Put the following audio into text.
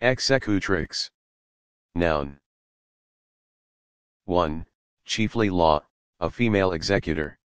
Executrix. Noun. 1. Chiefly law, a female executor.